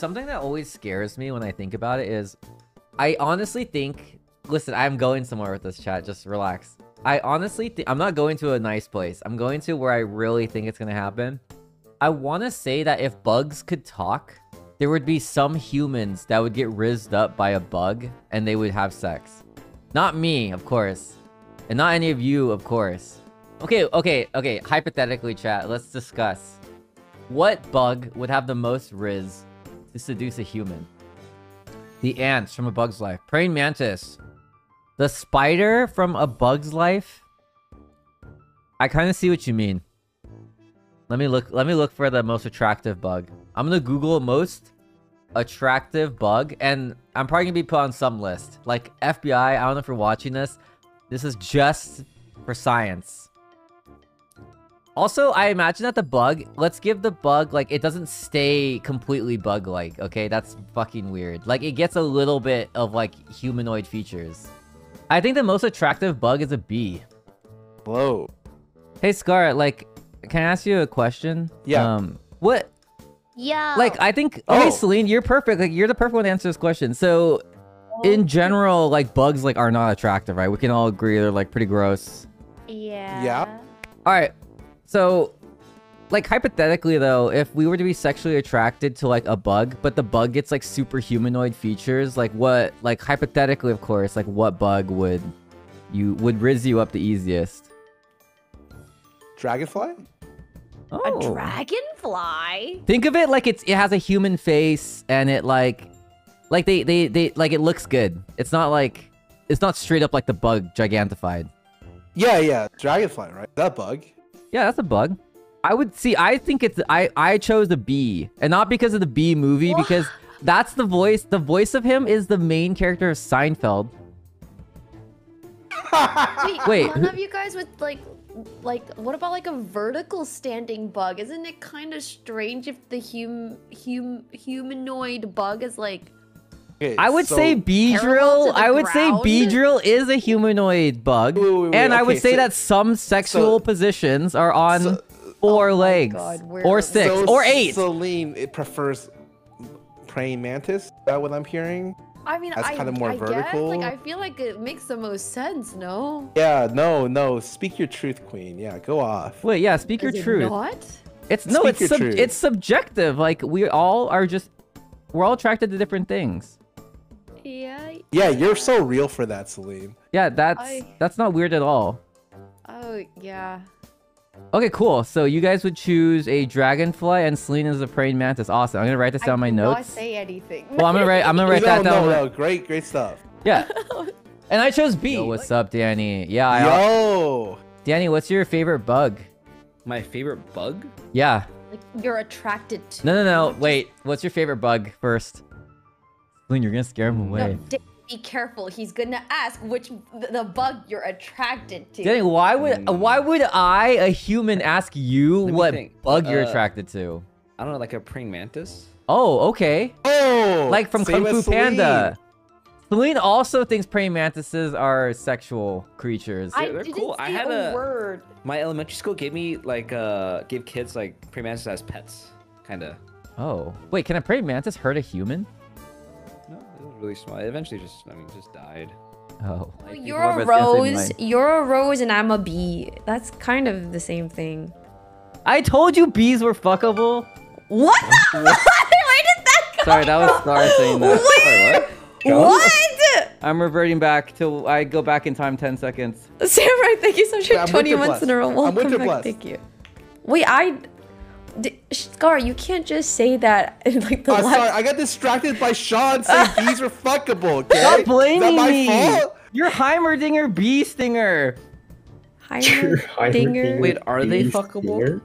something that always scares me when I think about it is, I honestly think. Listen, I'm going somewhere with this chat. Just relax. I honestly think I'm not going to a nice place. I'm going to where I really think it's gonna happen. I want to say that if bugs could talk, there would be some humans that would get rizzed up by a bug and they would have sex. Not me, of course. And not any of you, of course. Okay, okay, okay. Hypothetically, chat, let's discuss. What bug would have the most riz to seduce a human? The ants from A Bug's Life. Praying Mantis. The spider from A Bug's Life? I kind of see what you mean. Let me look let me look for the most attractive bug. I'm gonna Google most attractive bug and I'm probably gonna be put on some list. Like FBI, I don't know if you're watching this. This is just for science. Also, I imagine that the bug, let's give the bug, like, it doesn't stay completely bug-like, okay? That's fucking weird. Like, it gets a little bit of, like, humanoid features. I think the most attractive bug is a bee. Whoa. Hey, Scar, like, can I ask you a question? Yeah. Um, what, Yeah. like, I think, okay, Oh. Celine, you're perfect. Like, you're the perfect one to answer this question. So, in general, like, bugs, like, are not attractive, right? We can all agree they're, like, pretty gross. Yeah. Yeah. All right. So, like hypothetically though, if we were to be sexually attracted to like a bug, but the bug gets like super humanoid features, like what like hypothetically of course, like what bug would you would riz you up the easiest? Dragonfly? Oh. A dragonfly. Think of it like it's it has a human face and it like like they they they like it looks good. It's not like it's not straight up like the bug gigantified. Yeah, yeah. Dragonfly, right? That bug. Yeah, that's a bug. I would see. I think it's. I I chose the bee, and not because of the B movie, What? because that's the voice. The voice of him is the main character of Seinfeld. Wait, Wait, none of you guys with like, like, what about like a vertical standing bug? Isn't it kind of strange if the hum hum humanoid bug is like? Okay, I would so- say Parallel Beedrill. I would say ground? Beedrill is a humanoid bug, Wait, wait, wait, and I would say so- that some sexual positions are on so- oh four Oh legs, God, or six, so or eight. Celine, it prefers praying mantis. Is that what I'm hearing? I mean, That's I, kinda more I Guess, like, I feel like it makes the most sense. No. Yeah, no, no. Speak your truth, queen. Yeah, go off. Wait, yeah. Speak your Is it truth. What? It's no, Speak it's sub- truth. it's subjective. Like we all are just we're all attracted to different things. Yeah. Yeah, you're so real for that, Celine. Yeah, that's I- that's not weird at all. Oh yeah. Okay, cool. So you guys would choose a dragonfly and Celine is a praying mantis. Awesome. I'm gonna write this down in my I did not say anything. Well, I'm gonna write. I'm gonna write no, that down. no, no. Great, great stuff. Yeah. And I chose B. Yo, what's up, Danny? Yeah, I, Yo. Danny, what's your favorite bug? My favorite bug? Yeah. like you're attracted to. No, no, no. Wait. What's your favorite bug first? Celine, you're gonna scare him away. D- be careful. He's gonna ask which the bug you're attracted to. Danny, why would why would I, a human, ask you what think. bug you're Uh, attracted to? I don't know, like a praying mantis? Oh, okay. Oh. Like from Kung Fu. Panda. Celine also thinks praying mantises are sexual creatures. I They're- they're didn't cool. say I had a a- word. My elementary school gave me like uh gave kids like praying mantises as pets. Kinda. Oh, wait, can a praying mantis hurt a human? No, it was really small. It eventually just I mean just died. Oh. Like, You're Before a I was rose. You're a rose, and I'm a bee. That's kind of the same thing. I told you bees were fuckable. What? Where did that go? Sorry, that was Scar saying that. Sorry, what? What? I'm reverting back till I go back in time 10 seconds. Samurai, thank you so much. I'm 20 winter months in a row. Welcome back. Thank you. Wait, I. D- Scar, you can't just say that in like the I'm last. sorry, I got distracted by Sean saying bees were fuckable. Okay? Stop Is blaming that my me. fault? You're Heimerdinger bee stinger. Heimerdinger. Wait, are they fuckable? here?